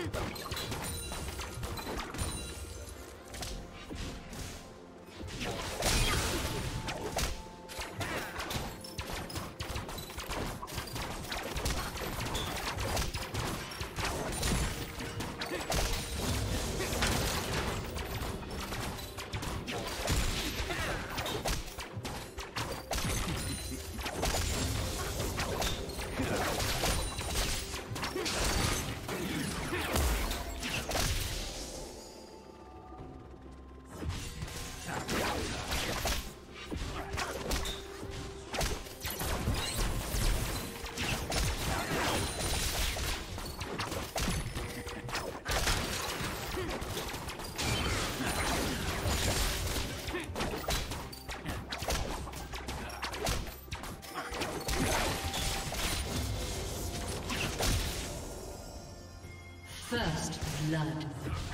First blood.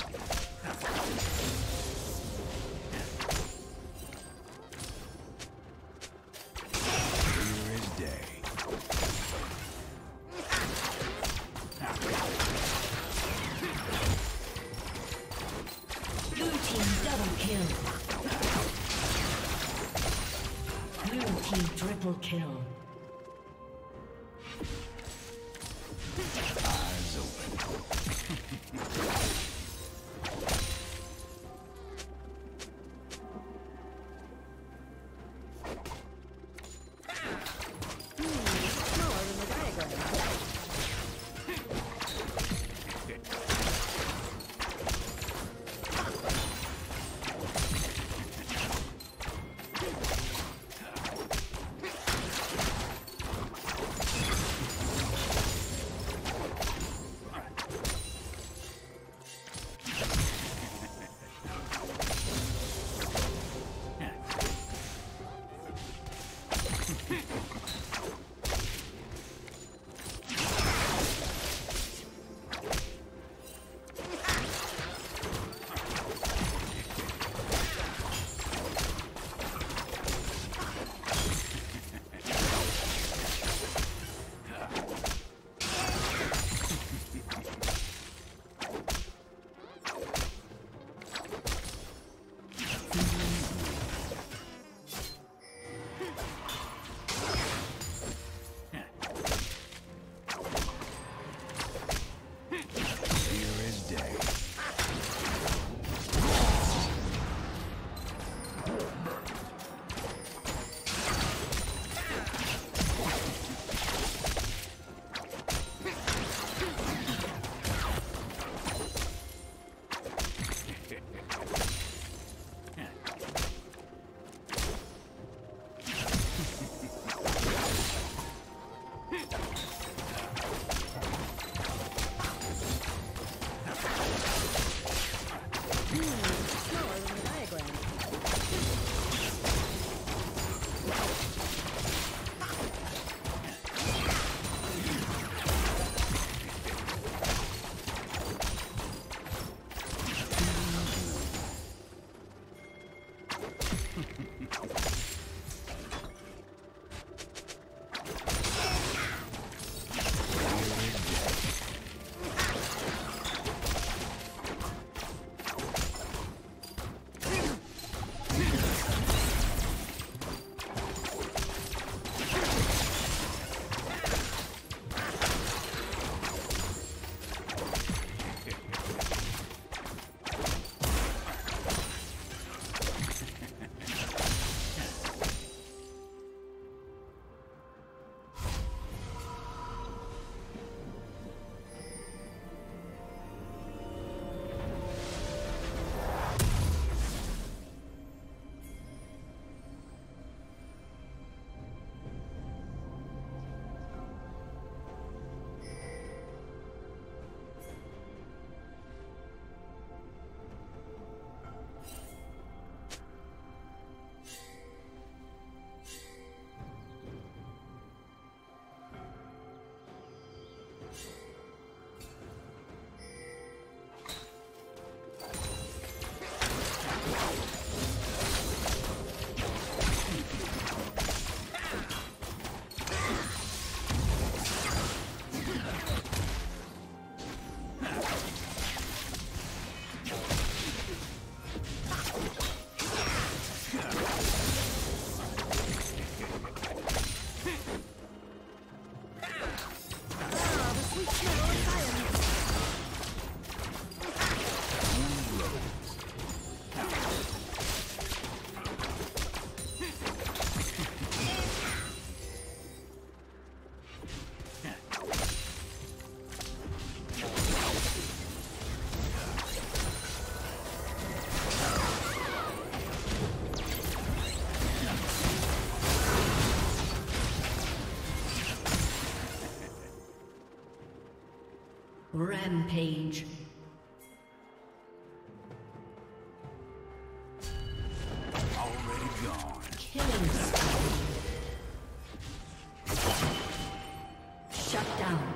Wow. Rampage. Already gone. Killing spree. Shut down.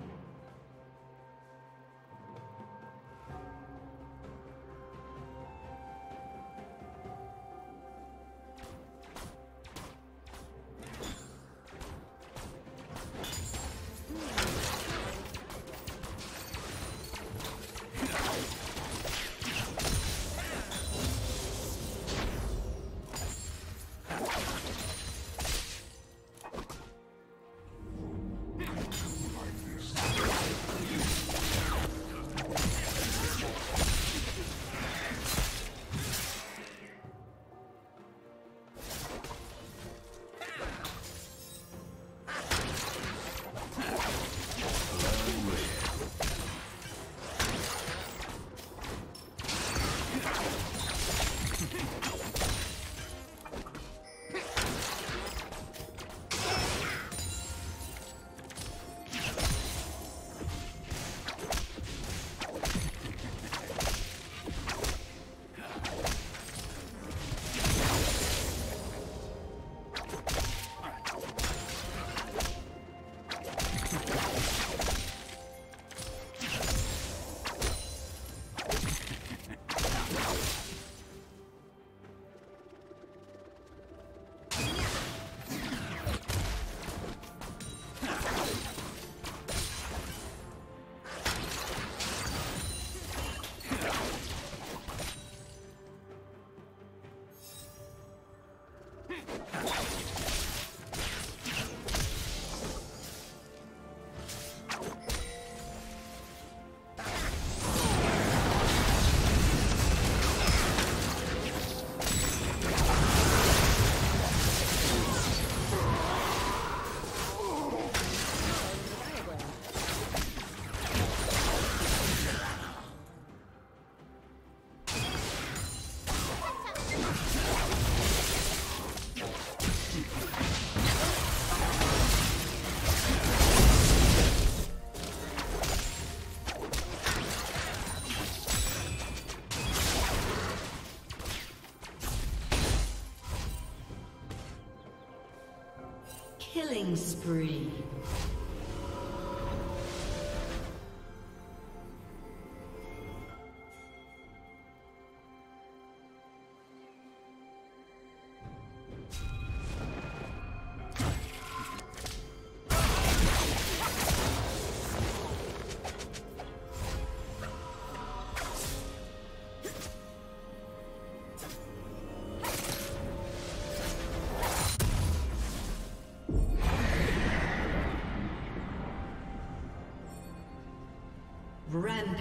Killing spree.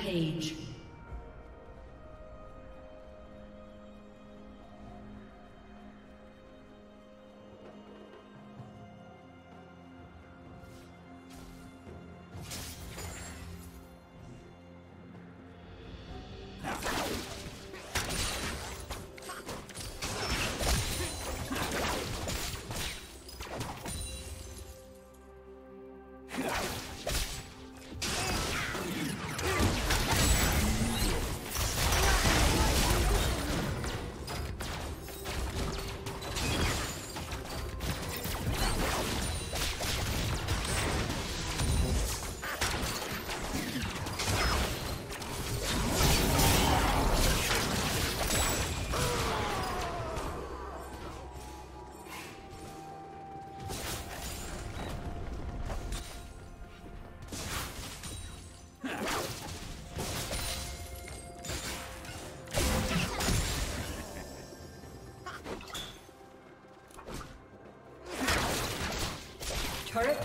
Rampage.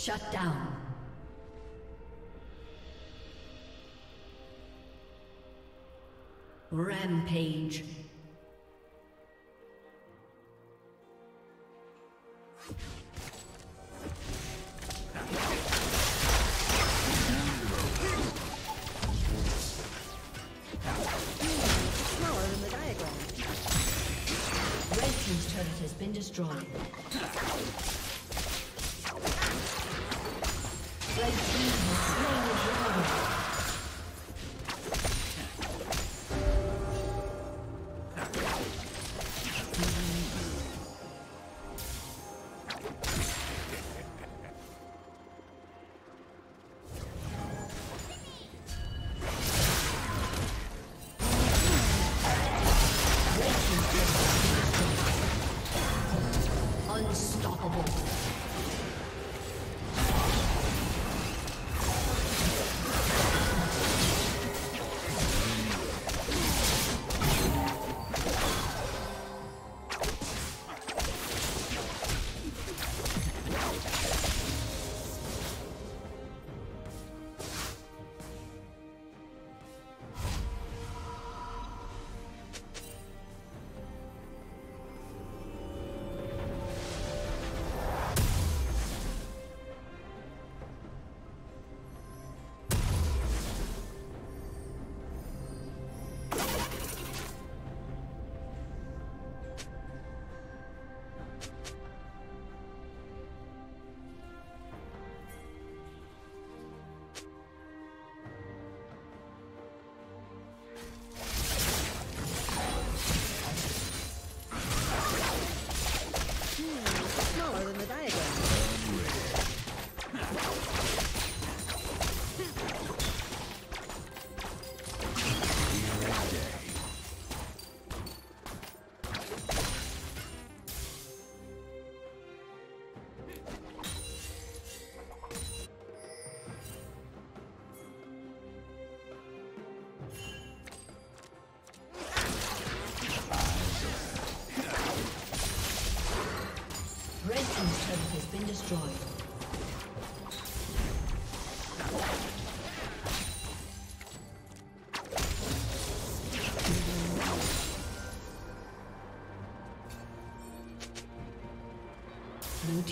Shut down. Rampage. Smaller than the diagram. Red Team's turret has been destroyed. Red Team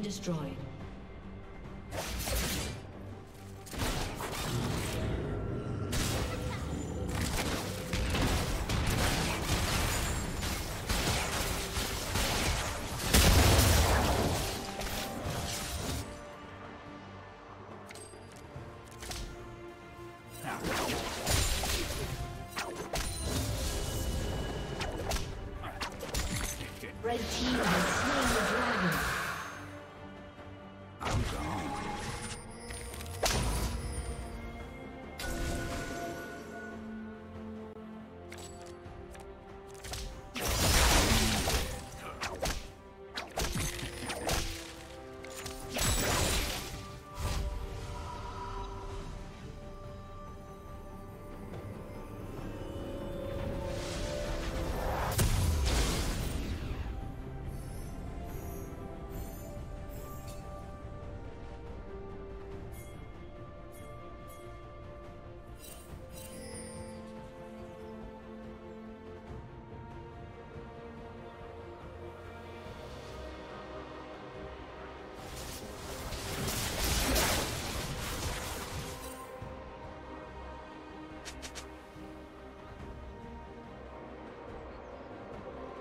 Destroyed.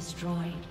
Destroyed.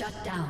Shut down.